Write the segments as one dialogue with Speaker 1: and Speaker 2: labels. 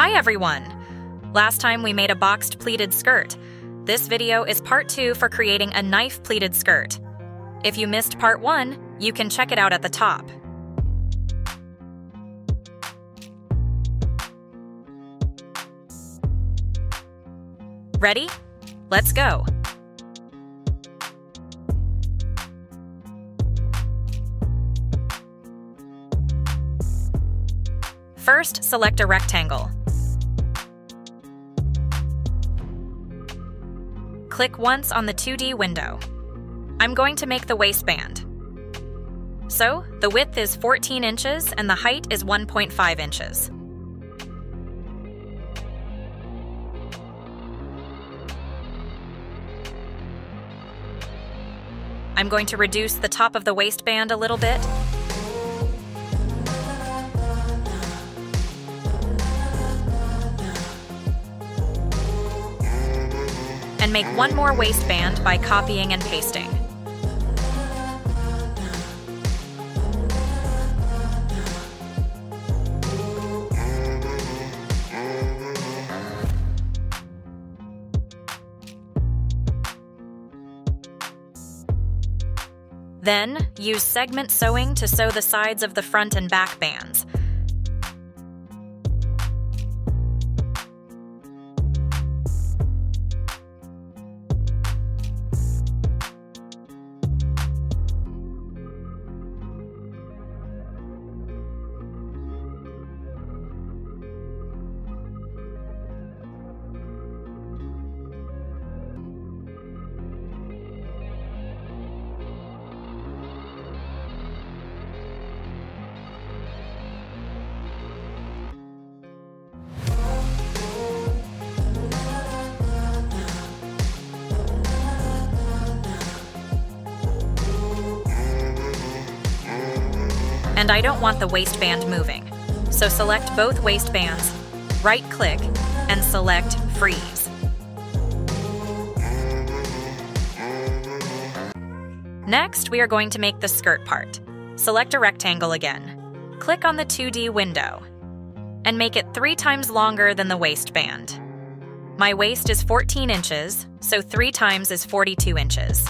Speaker 1: Hi everyone! Last time we made a boxed pleated skirt. This video is part 2 for creating a knife pleated skirt. If you missed part 1, you can check it out at the top. Ready? Let's go! First, select a rectangle. Click once on the 2D window. I'm going to make the waistband. So, the width is 14 inches and the height is 1.5 inches. I'm going to reduce the top of the waistband a little bit and make one more waistband by copying and pasting. Then, use segment sewing to sew the sides of the front and back bands. And I don't want the waistband moving. So select both waistbands, right-click, and select Freeze. Next, we are going to make the skirt part. Select a rectangle again. Click on the 2D window and make it three times longer than the waistband. My waist is 14 inches, so three times is 42 inches.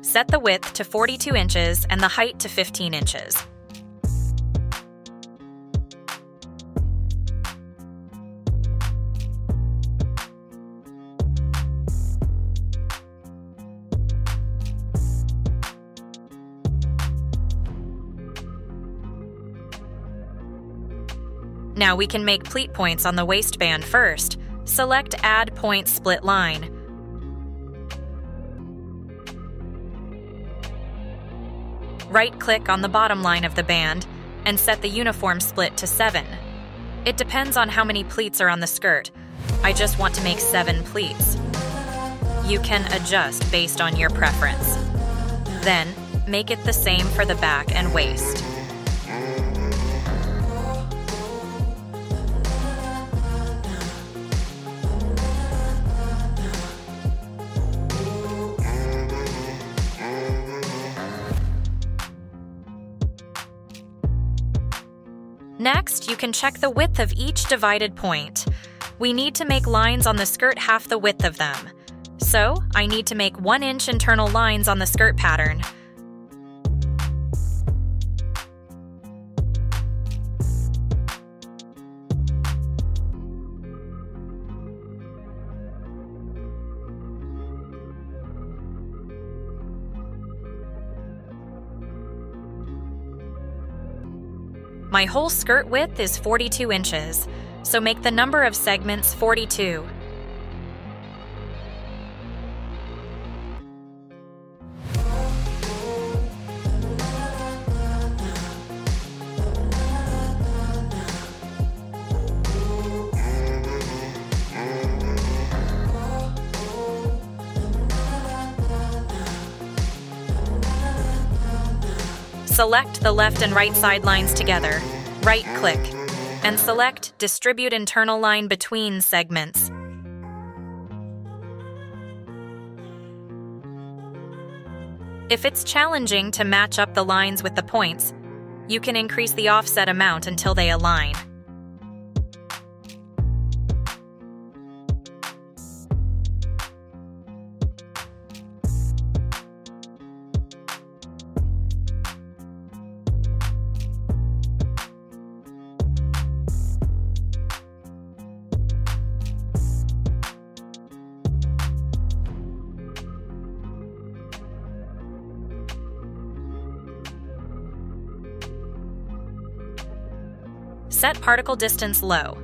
Speaker 1: Set the width to 42 inches and the height to 15 inches. Now we can make pleat points on the waistband first. Select Add Point Split Line. Right-click on the bottom line of the band and set the uniform split to 7. It depends on how many pleats are on the skirt. I just want to make 7 pleats. You can adjust based on your preference. Then, make it the same for the back and waist. Next, you can check the width of each divided point. We need to make lines on the skirt half the width of them. So, I need to make 1 inch internal lines on the skirt pattern. My whole skirt width is 42 inches, so make the number of segments 42. Select the left and right side lines together. Right-click, and select Distribute Internal Line Between Segments. If it's challenging to match up the lines with the points, you can increase the offset amount until they align. Set particle distance low.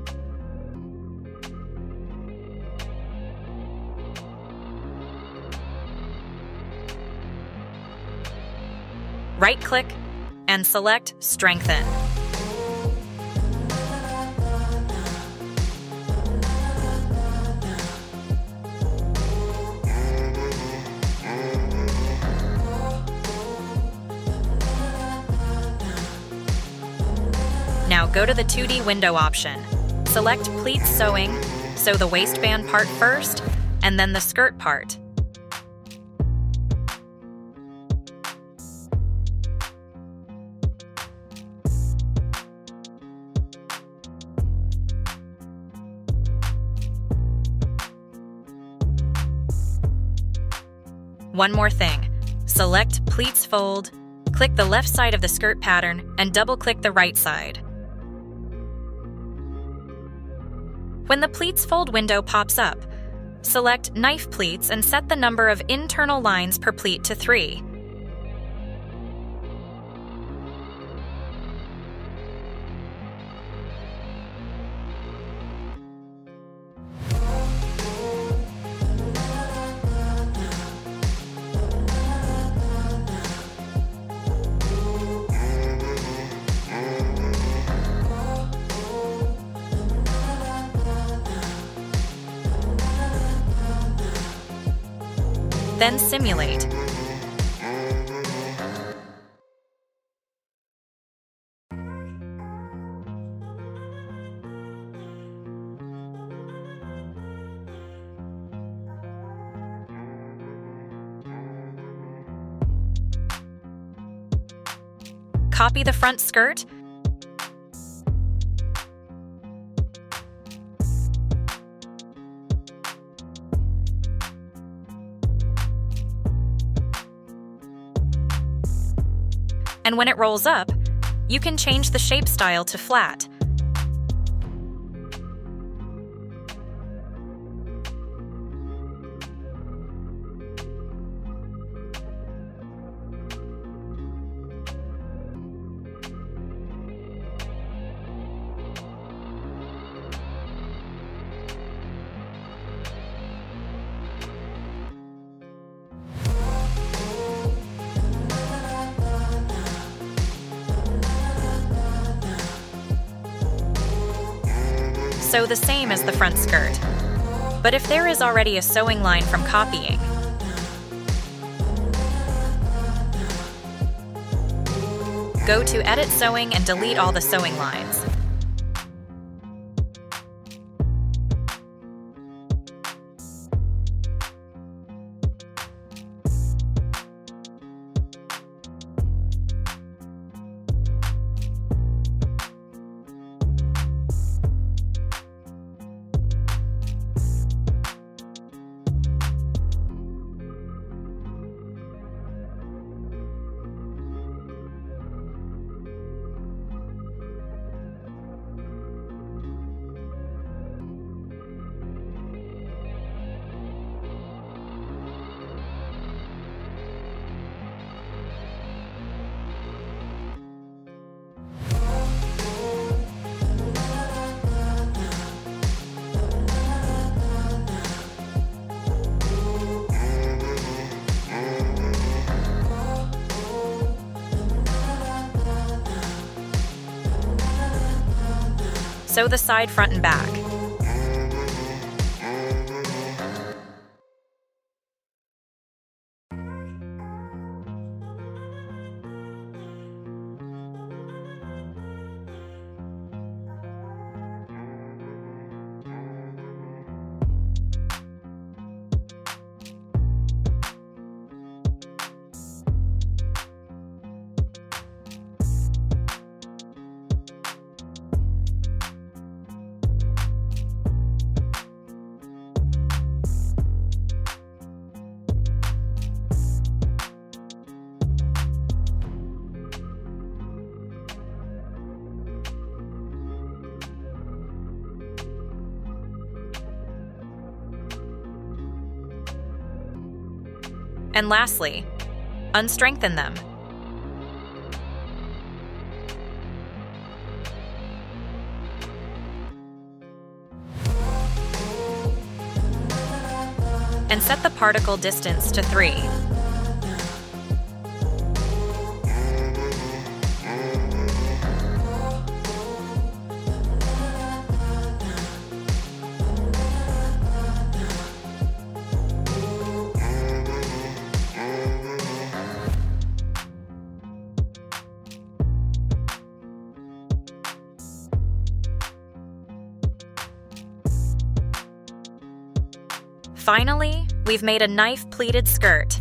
Speaker 1: Right-click and select Strengthen. Now go to the 2D window option. Select Pleats Sewing, sew the waistband part first, and then the skirt part. One more thing. Select Pleats Fold, click the left side of the skirt pattern, and double-click the right side. When the Pleats Fold window pops up, select Knife Pleats and set the number of internal lines per pleat to 3. Then simulate. Copy the front skirt and when it rolls up, you can change the shape style to flat. Sew the same as the front skirt. But if there is already a sewing line from copying, go to Edit Sewing and delete all the sewing lines. Sew the side, front, and back. And lastly, unstrengthen them. And set the particle distance to 3 Finally, we've made a knife pleated skirt.